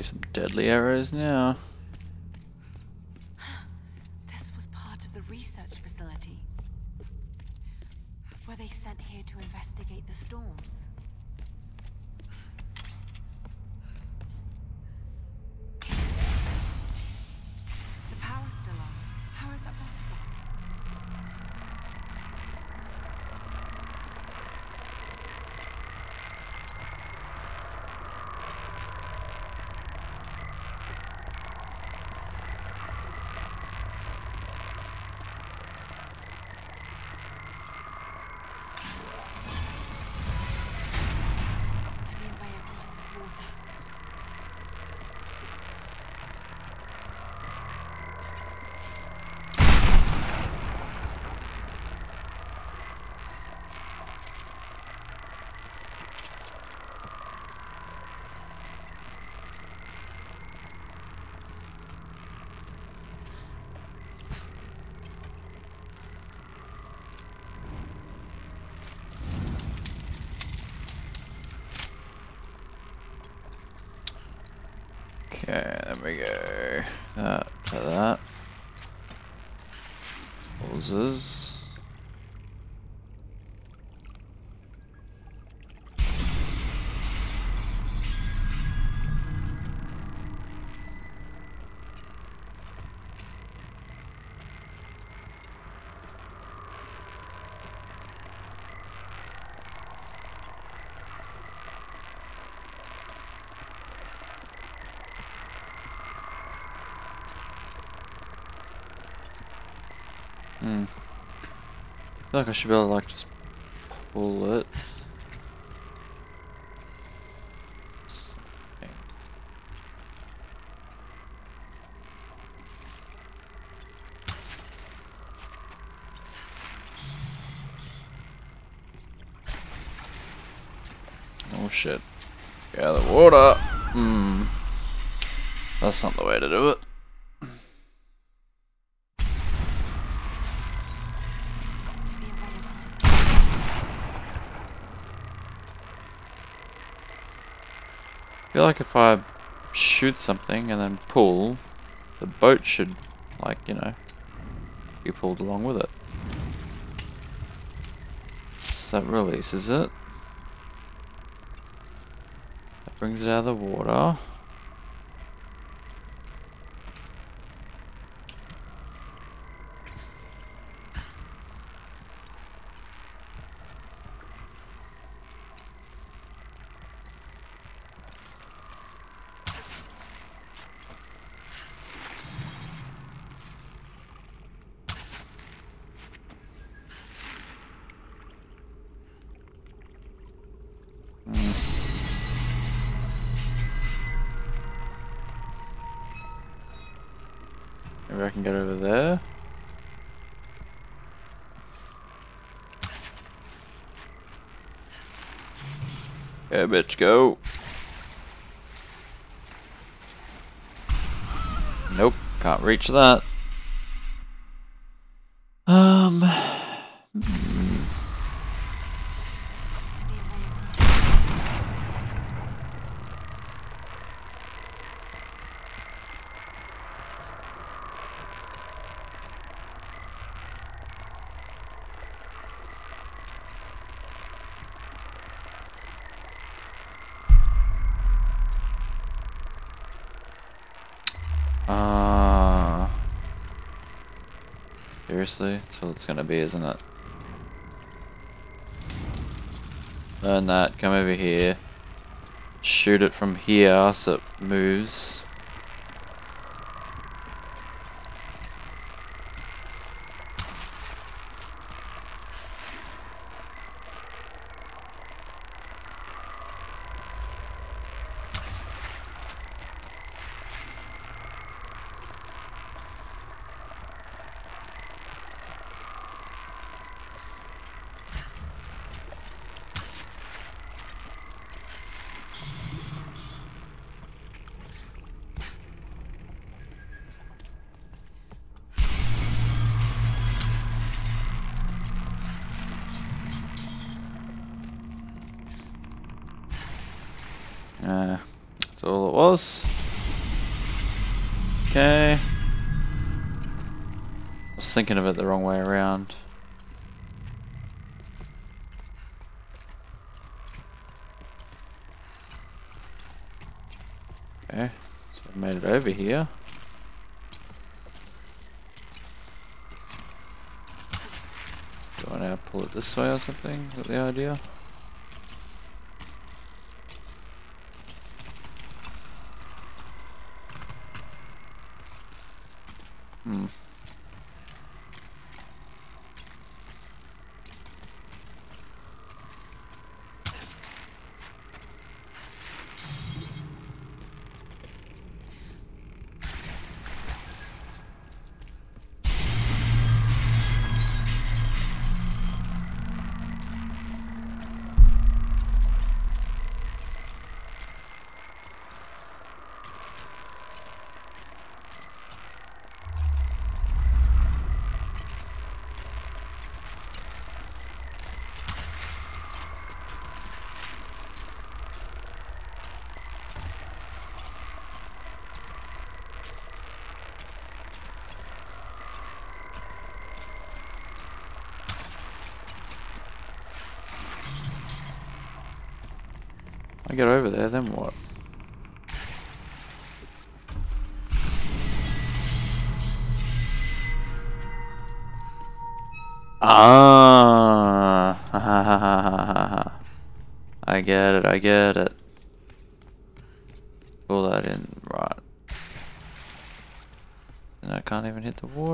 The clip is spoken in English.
Be some deadly arrows now. This was part of the research facility. Were they sent here to investigate the storms? 的。Okay, there we go. That to that. Hoses. Hmm. I feel like I should be able to like just pull it. Oh shit. Of the water. Hmm. That's not the way to do it. Got to be a way across. I feel like if I shoot something and then pull, the boat should, like, you know, be pulled along with it. So that releases it. That brings it out of the water. Maybe I can get over there. Yeah, bitch, go. Nope, can't reach that. Um. hmm. To be a way across. Ah. Seriously? That's what it's gonna be, isn't it? Learn that, come over here. Shoot it from here so it moves. Uh, that's all it was. Okay. I was thinking of it the wrong way around. Okay, so I've made it over here. Do I now pull it this way or something? Is that the idea? Hmm. I get over there, then what? Ah, I get it, I get it. Pull that in, right. And I can't even hit the water.